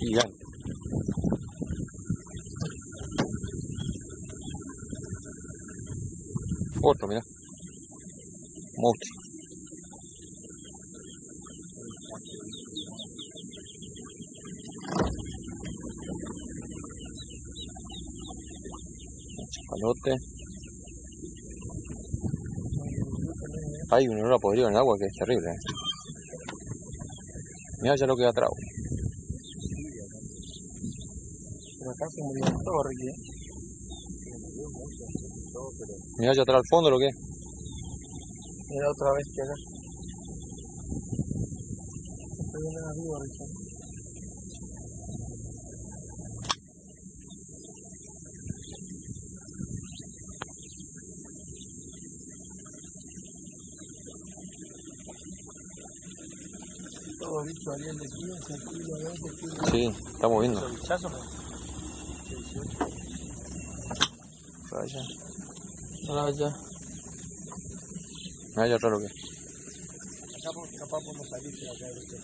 Gigante. Otro, mira. Monstruo. Chapalote. Hay un olor a podrido en el agua que es terrible. eh. Mira ya lo que atrás. Acá se. Mira ya atrás al fondo lo que es. Mira otra vez que acá. Estoy viendo arriba, Ricky. Todo bicho alguien de 15 kilos, 20 kilos. Sí, estamos viendo. Los bichazos, pues. Vaya. Ahora ya. Mira ya atrás lo que es. Acá por- capaz podemos salir de acá. ¿viste?